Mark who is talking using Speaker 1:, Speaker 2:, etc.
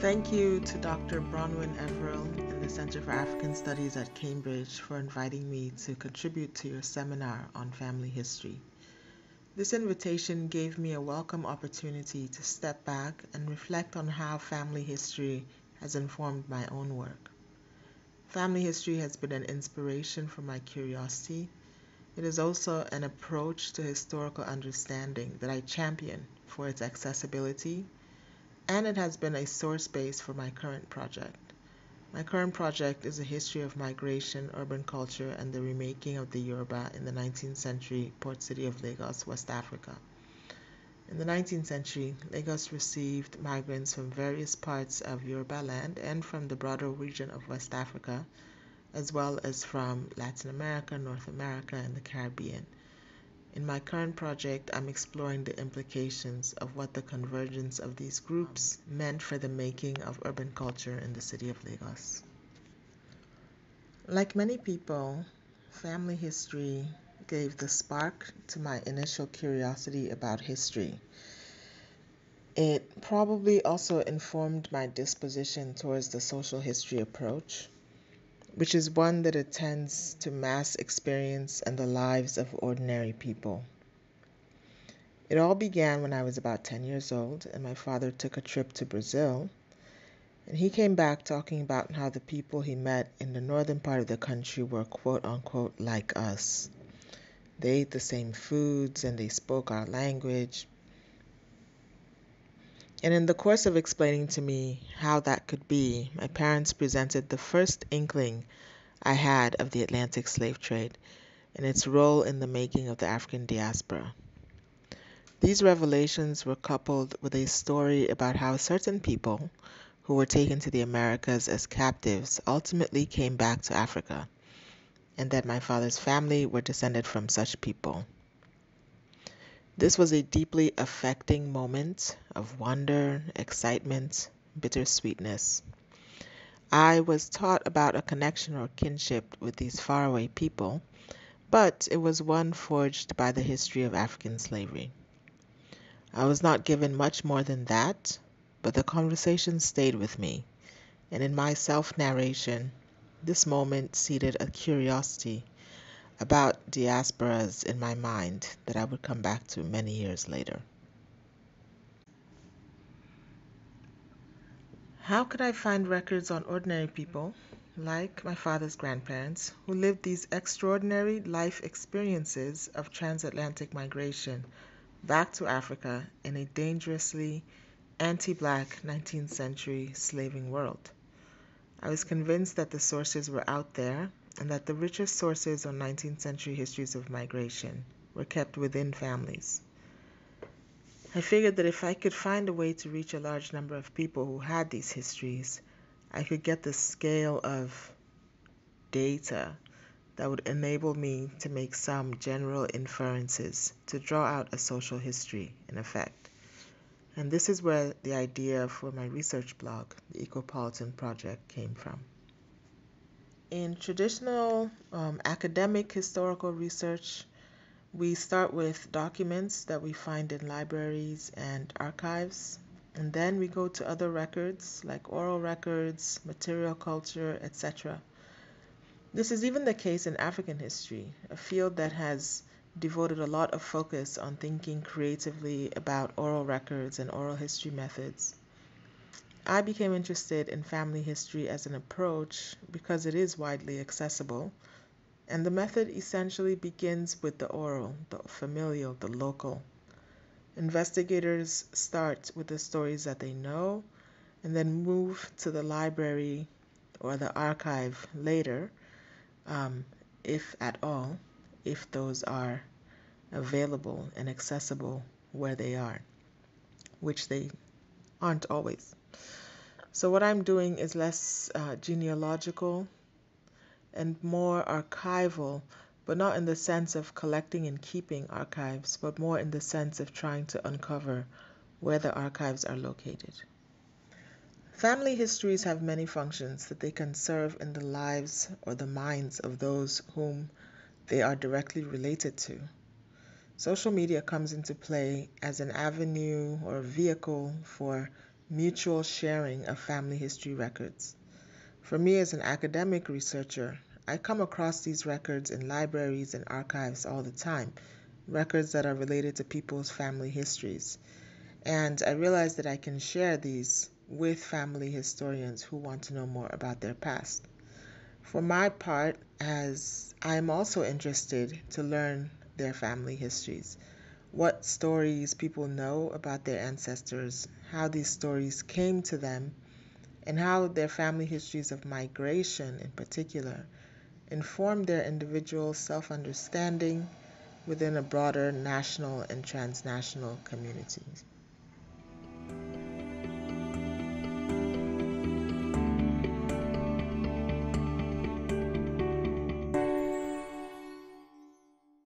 Speaker 1: Thank you to Dr. Bronwyn Everill and the Center for African Studies at Cambridge for inviting me to contribute to your seminar on family history. This invitation gave me a welcome opportunity to step back and reflect on how family history has informed my own work. Family history has been an inspiration for my curiosity. It is also an approach to historical understanding that I champion for its accessibility, and it has been a source base for my current project. My current project is a history of migration, urban culture, and the remaking of the Yoruba in the 19th century port city of Lagos, West Africa. In the 19th century, Lagos received migrants from various parts of Yoruba land and from the broader region of West Africa, as well as from Latin America, North America, and the Caribbean. In my current project, I'm exploring the implications of what the convergence of these groups meant for the making of urban culture in the city of Lagos. Like many people, family history gave the spark to my initial curiosity about history. It probably also informed my disposition towards the social history approach which is one that attends to mass experience and the lives of ordinary people. It all began when I was about 10 years old, and my father took a trip to Brazil. And he came back talking about how the people he met in the northern part of the country were quote unquote like us. They ate the same foods and they spoke our language. And in the course of explaining to me how that could be, my parents presented the first inkling I had of the Atlantic slave trade and its role in the making of the African diaspora. These revelations were coupled with a story about how certain people who were taken to the Americas as captives ultimately came back to Africa, and that my father's family were descended from such people. This was a deeply affecting moment of wonder, excitement, bittersweetness. I was taught about a connection or kinship with these faraway people, but it was one forged by the history of African slavery. I was not given much more than that, but the conversation stayed with me, and in my self narration, this moment seeded a curiosity about diasporas in my mind that I would come back to many years later. How could I find records on ordinary people, like my father's grandparents, who lived these extraordinary life experiences of transatlantic migration back to Africa in a dangerously anti black 19th century slaving world? I was convinced that the sources were out there and that the richest sources on 19th century histories of migration were kept within families. I figured that if I could find a way to reach a large number of people who had these histories, I could get the scale of data that would enable me to make some general inferences to draw out a social history, in effect. And this is where the idea for my research blog, the Ekopolitan Project, came from. In traditional um, academic historical research, we start with documents that we find in libraries and archives, and then we go to other records like oral records, material culture, etc. This is even the case in African history, a field that has devoted a lot of focus on thinking creatively about oral records and oral history methods. I became interested in family history as an approach because it is widely accessible, and the method essentially begins with the oral, the familial, the local. Investigators start with the stories that they know and then move to the library or the archive later, um, if at all, if those are available and accessible where they are, which they aren't always. So what I'm doing is less uh, genealogical and more archival, but not in the sense of collecting and keeping archives, but more in the sense of trying to uncover where the archives are located. Family histories have many functions that they can serve in the lives or the minds of those whom they are directly related to. Social media comes into play as an avenue or vehicle for mutual sharing of family history records. For me, as an academic researcher, I come across these records in libraries and archives all the time, records that are related to people's family histories. And I realize that I can share these with family historians who want to know more about their past. For my part, as I am also interested to learn their family histories, what stories people know about their ancestors, how these stories came to them, and how their family histories of migration in particular informed their individual self understanding within a broader national and transnational communities.